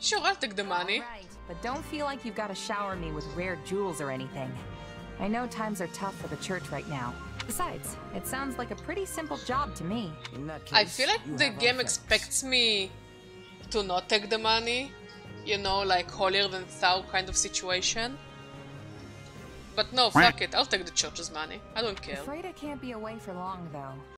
Sure, I'll take the money. Right, but don't feel like you've got to shower me with rare jewels or anything. I know times are tough for the church right now. Besides, it sounds like a pretty simple job to me. Case, I feel like the game expects me to not take the money. You know, like holier than thou kind of situation. But no, fuck it. I'll take the church's money. I don't care. Afraid I can't be away for long, though.